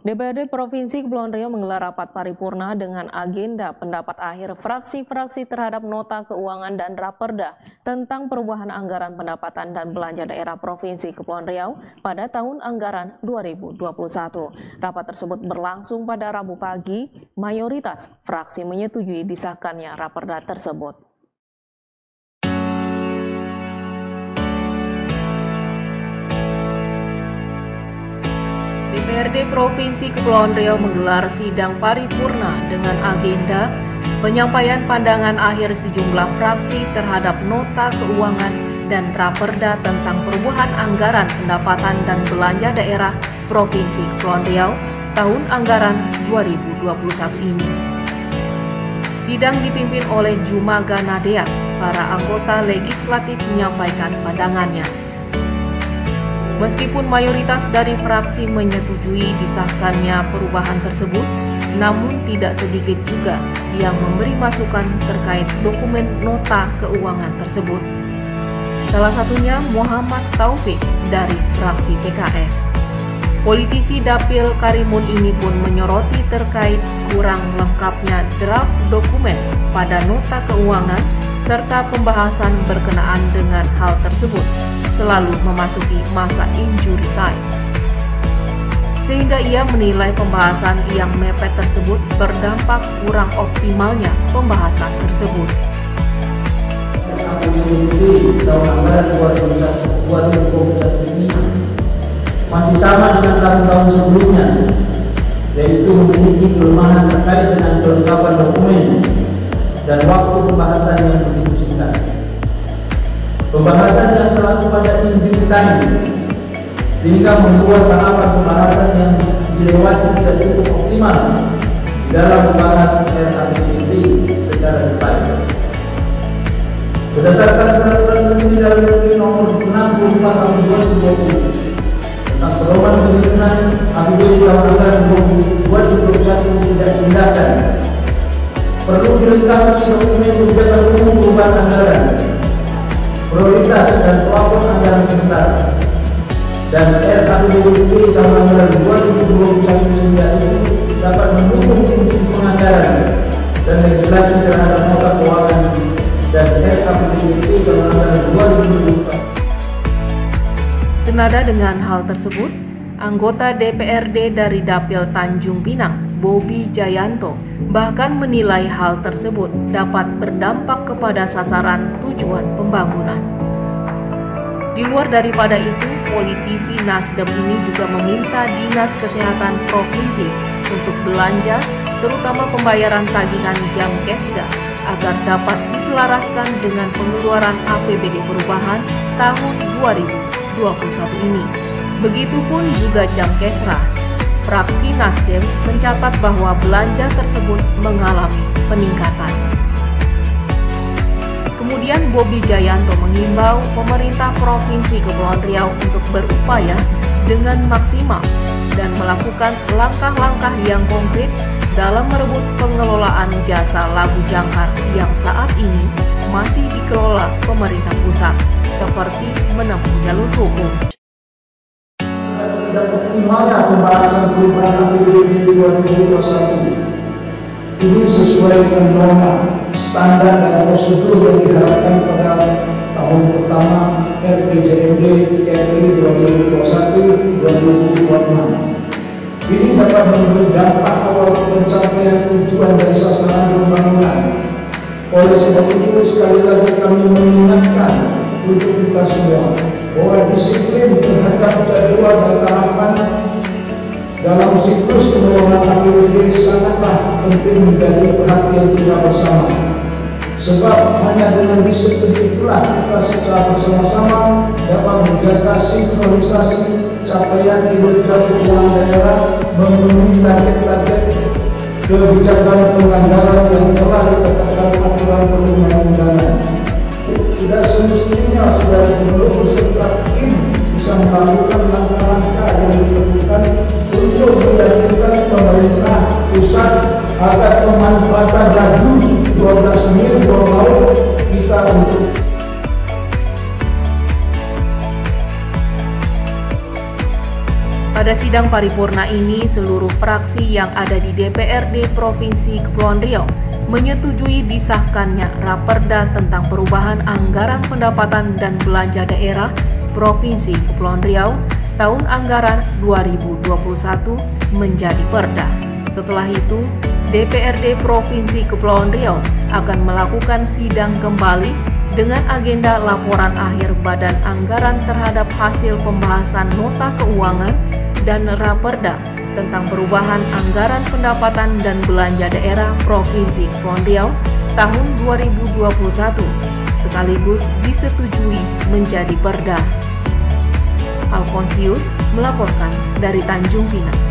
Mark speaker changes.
Speaker 1: DPRD Provinsi Kepulauan Riau menggelar rapat paripurna dengan agenda pendapat akhir fraksi-fraksi terhadap nota keuangan dan raperda tentang perubahan anggaran pendapatan dan belanja daerah Provinsi Kepulauan Riau pada tahun anggaran 2021. Rapat tersebut berlangsung pada Rabu pagi, mayoritas fraksi menyetujui disahkannya raperda tersebut. DPRD Provinsi Kepulauan Riau menggelar sidang paripurna dengan agenda penyampaian pandangan akhir sejumlah fraksi terhadap nota keuangan dan raperda tentang perubahan anggaran pendapatan dan belanja daerah Provinsi Kepulauan Riau tahun anggaran 2021 ini. Sidang dipimpin oleh Jumaga Nadea, para anggota legislatif menyampaikan pandangannya. Meskipun mayoritas dari fraksi menyetujui disahkannya perubahan tersebut, namun tidak sedikit juga yang memberi masukan terkait dokumen nota keuangan tersebut. Salah satunya Muhammad Taufik dari fraksi PKS. Politisi Dapil Karimun ini pun menyoroti terkait kurang lengkapnya draft dokumen pada nota keuangan serta pembahasan berkenaan dengan hal tersebut selalu memasuki masa injury time. Sehingga ia menilai pembahasan yang mepet tersebut berdampak kurang optimalnya pembahasan tersebut.
Speaker 2: tahun anggaran 2021 ini masih sama dengan tahun-tahun sebelumnya, yaitu memiliki kelemahan terkait dengan kelengkapan dokumen dan waktu pembahasan yang. Pembahasan yang selalu pada injury time sehingga membuat tahapan pembahasan yang dilewati tidak cukup optimal dalam membahas RAPJP secara detail. Berdasarkan peraturan Menteri Dalam Negeri nomor 64 tahun 2020 tentang pedoman penyusunan APBD tahun anggaran 2021 tidak dipindahkan, perlu dilengkapi dokumen kebijakan umum perubahan anggaran dan RKPBP tahun anggaran 2021 itu dapat mendukung fungsi penganggaran dan legislasi terhadap nota keuangan dan RKPBP tahun anggaran 2021.
Speaker 1: Senada dengan hal tersebut, anggota DPRD dari Dapil Tanjung Pinang Bobi Jayanto bahkan menilai hal tersebut dapat berdampak kepada sasaran tujuan pembangunan. Di luar daripada itu, politisi Nasdem ini juga meminta Dinas Kesehatan Provinsi untuk belanja terutama pembayaran tagihan jam kesda agar dapat diselaraskan dengan pengeluaran APBD perubahan tahun 2021 ini. Begitupun juga jam kesra fraksi Nasdem mencatat bahwa belanja tersebut mengalami peningkatan. Kemudian Bobi Jayanto mengimbau pemerintah Provinsi Kepulauan Riau untuk berupaya dengan maksimal dan melakukan langkah-langkah yang konkret dalam merebut pengelolaan jasa labu jangkar yang saat ini masih dikelola pemerintah pusat, seperti menempuh jalur hukum.
Speaker 3: Dan optimalnya pembahasan perubahan APBD 2021 ini sesuai dengan norma, standar dan prosedur yang diharapkan pada tahun pertama RPJMD RP 2021-2026. Ini dapat memberi dampak awal pencapaian tujuan dan sasaran pembangunan. Oleh sebab itu sekali lagi kami mengingatkan untuk kita semua bahwa disiplin terhadap jadwal dan dalam siklus pengelolaan APBD sangatlah penting menjadi perhatian kita bersama. Sebab hanya dengan disiplin itulah kita secara bersama-sama dapat menjaga sinkronisasi capaian kinerja keuangan daerah memenuhi target-target kebijakan penganggaran yang telah ditetapkan aturan perundang-undangan sudah semestinya sudah gubernur beserta tim bisa melakukan langkah-langkah yang diperlukan untuk meyakinkan pemerintah pusat agar pemanfaatan radius 12 mil laut kita untuk
Speaker 1: Pada sidang paripurna ini, seluruh fraksi yang ada di DPRD Provinsi Kepulauan Riau menyetujui disahkannya Raperda tentang perubahan anggaran pendapatan dan belanja daerah Provinsi Kepulauan Riau tahun anggaran 2021 menjadi perda. Setelah itu, DPRD Provinsi Kepulauan Riau akan melakukan sidang kembali dengan agenda laporan akhir Badan Anggaran terhadap hasil pembahasan nota keuangan dan raperda tentang perubahan anggaran pendapatan dan belanja daerah Provinsi Kepulauan Riau tahun 2021 sekaligus disetujui menjadi perda. Alfonsius melaporkan dari Tanjung Pinang.